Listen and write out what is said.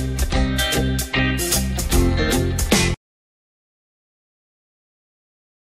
Bye.